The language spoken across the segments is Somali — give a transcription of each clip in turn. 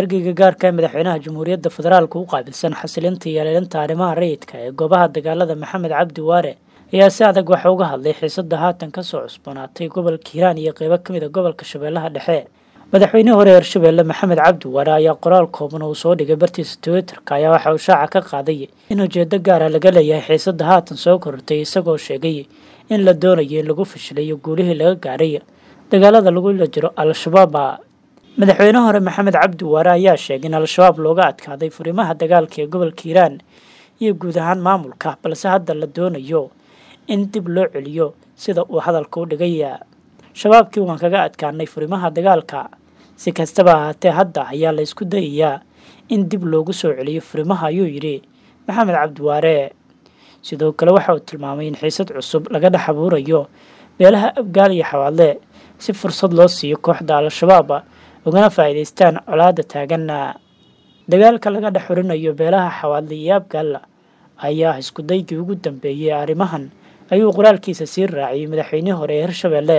ergeyga gaarka ee madaxweynaha jamhuuriyadda federaalka u qaabilsan xasilinta iyo leelinta arrimaha rayidka ee goobaha dagaalada maxamed cabdi waare ayaa si adag waxa uga hadlay xiisada haatan ka soo cusboonaatay gobolka hiiraan iyo qeybo ka mid a gobolka shabeellaha dhexe. Madaxweynihii hore hirshabeelle maxamed cabdi waare ayaa qoraal kooban uu soo dhigay bartiisa twitterka ayaa waxa uu shaaca ka qaaday in ujeedo gaara laga leeyahay xiisada haatan soo korortay isagoo sheegay in la doonayo in lagu fashilayo guulihii laga gaaray. Dagaalada lagula jiro al-shabaab madaxweyne hore maxamed cabdi waare ayaa sheegay in al-shabaab looga adkaaday furimaha dagaalka ee gobolka hiiraan iyo guud ahaan maamulka balse hadda la doonayo in dib loo celiyo sida uu hadalka u dhigay. Shabaabkii waan kaga adkaanay furimaha dagaalka si kastaba ahaatee hadda ayaa la isku dayayaa in dib loogu soo celiyo furimaha ayuu yidhi maxamed cabdi waare sidoo kale waxa uu tilmaamay in xiisad cusub laga dhex abuurayo beelaha abgaal iyo xawaadle si fursad loo siiyo kooxda al-shabaab ugana faa'iidaystaan colaada taaganna dagaalka laga dhex xurinayo beelaha xawaadle iyo abgaal ayaa iskudaygii ugu dambeeyey arrimahan. Ayuu qoraalkiisa sii raaciyey madaxweynihii hore ee hirshabeelle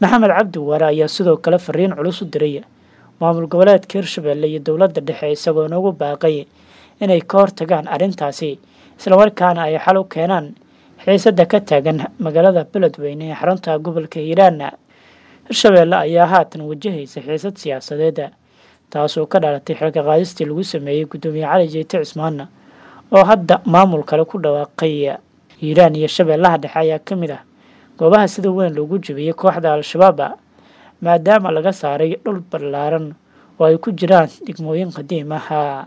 maxamed cabdi waare ayaa sidoo kale fariin culus u diray maamul goboleedka hirshabeelle iyo dowladda dhexe isagoo noogu baaqay inay ka hortagaan arrintaasi islamarkaana ay xal u keenaan xiisada ka taagan magaalada beledweyne ee xarunta gobolka hiiraan hirshabeelle ayaa haatan wajahaysa xiisad siyaasadeed taasoo ka dhalatay xilka qaadistii lagu sameeyey guddoomiye cali jeete cismaana oo hadda maamul kale ku dhawaaqay hiiraan iyo shabeellaha dhexe ayaa ka mid ah goobaha sida weyn loogu jebiyey kooxda al-shabaab maadaama laga saaray dhul ballaaran oo ay ku jiraan degmooyin qadiim ah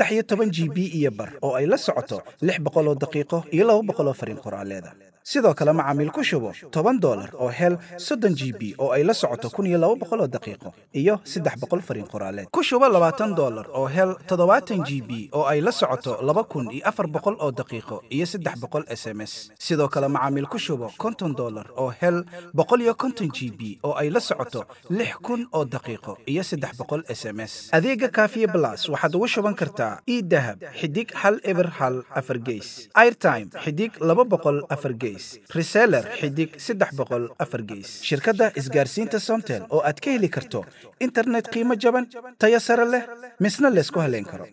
saddex iyo toban g b iyo bar oo ay la socoto lix boqol oo daqiiqo iyo laba boqol oo fariin qoraaleeda. Sidoo kale macaamiil ku shubo toban dolar oo hel soddon g b oo ay la socoto kun iyo laba boqol oo daqiiqo iyo saddex boqol fariin qoraaleed. Ku shubo labaatan dolar oo hel toddobaatan g b oo ay la socoto laba kun iyo afar boqol oo daqiiqo iyo saddex boqol s m s. Sidoo kale macaamiil ku shubo konton dolar oo hel boqol iyo konton g b oo ay la socoto lix kun oo daqiiqo iyo saddex boqol s m s. Adeega kaafiye blas waxaad ugu shuban kartaa idahab xidig hal eber hal afar geys. Airtime xidig laba boqol afar geys. Reseller xidig saddex boqol afar geys. Shirkadda isgaarsiinta somtel oo aad ka heli karto internet qiimo jaban tayo sare leh misna laysku haleyn karo